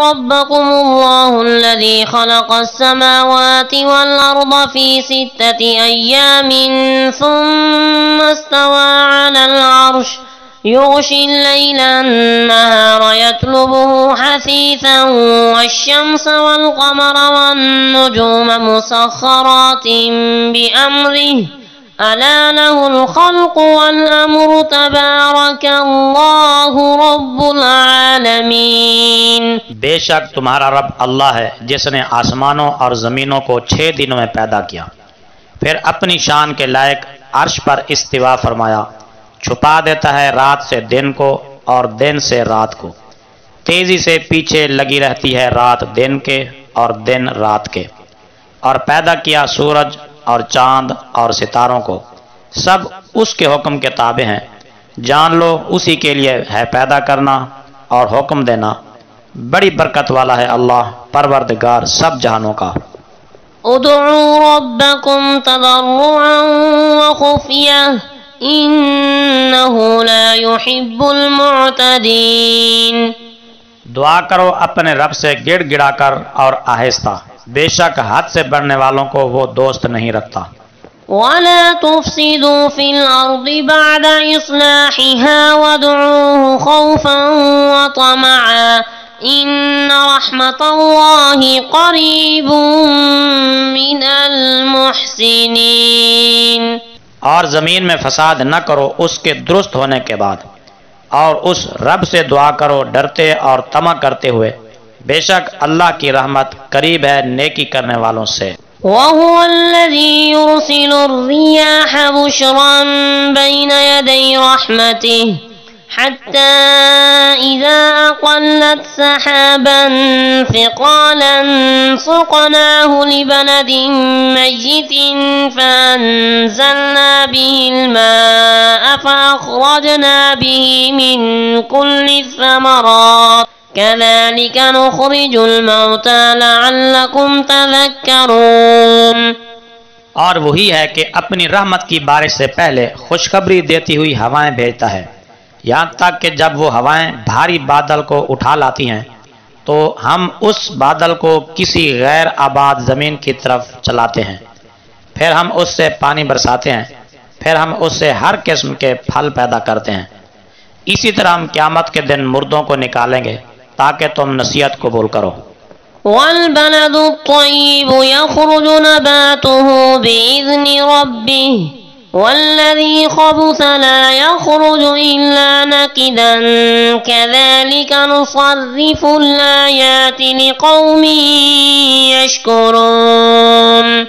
ربكم الله الذي خلق السماوات والأرض في ستة أيام ثم استوى على العرش. يغشي الليل النهار يطلبه حثيثا والشمس والقمر والنجوم مسخرات بأمره. ألا له الخلق والأمر تبارك الله رب العالمين بے شک تمہارا رب اللہ ہے، جس نے آسمانوں اور زمینوں کو چھ دنوں میں پیدا کیا۔ پھر اپنی شان کے لائق عرش پر استوا فرمایا، چھپا دیتا ہے رات سے دن کو اور دن سے رات کو۔ تیزی سے پیچھے لگی رہتی ہے رات دن کے اور دن رات کے۔ اور پیدا کیا سورج اور چاند اور ستاروں کو۔ سب اس کے حکم کے تابع ہیں۔ جان لو اسی کے لیے ہے پیدا کرنا اور حکم دینا۔ بڑی برکت والا ہے اللہ پروردگار سب جہانوں کا۔ ادعوا ربكم تضرعا وخفية إنه لا يحب المعتدين دعا کرو اپنے رب سے گڑ گڑا کر اور آہستہ۔ بے شک حد سے بڑھنے والوں کو وہ دوست نہیں رکھتا۔ ولا تفسدوا في الأرض بعد إصلاحها وادعوه خوفا وطمعا إن رحمة الله قريب من المحسنين۔ اور زمین میں فساد نہ کرو اس کے درست ہونے کے بعد۔ اور اس رب سے دعا کرو ڈرتے اور تما کرتے ہوئے۔ بے شک اللہ کی رحمت قریب ہے نیکی کرنے والوں سے وهو الذي يرسل الرياح بشرا بين يدي رحمته حتى إذا أقلت سحابا ثقالا سقناه لبلد ميت فأنزلنا به الماء فأخرجنا به من كل الثمرات. كذلك نخرج الموتى لعلكم تذكرون. اور وہی ہے کہ اپنی رحمت کی بارش سے پہلے خوشخبری دیتی ہوئی ہوائیں بھیجتا ہے، یہاں تک کہ جب وہ ہوائیں بھاری بادل کو اٹھا لاتی ہیں، تو ہم اس بادل کو کسی غیر آباد زمین کی طرف چلاتے ہیں۔ پھر ہم اس سے پانی برساتے ہیں، پھر ہم اس سے ہر قسم کے پھل پیدا کرتے ہیں۔ اسی طرح ہم قیامت کے دن مردوں کو نکالیں گے تاکہ تم نصیحت قبول کرو۔ والبلد الطيب يخرج نباته بإذن ربه والذي خبث لا يخرج إلا نكدا كذلك نصرف الآيات لقوم يشكرون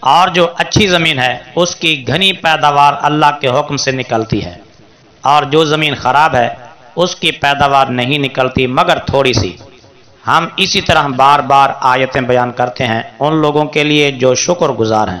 اور جو اچھی زمین ہے اس کی گھنی پیداوار اللہ کے حکم سے نکلتی ہے۔ اور جو زمین خراب ہے اس کی پیداوار نہیں نکلتی، مگر تھوڑی سی۔ ہم اسی طرح بار بار آیتیں بیان کرتے ہیں ان لوگوں کے لیے جو شکر گزار ہیں۔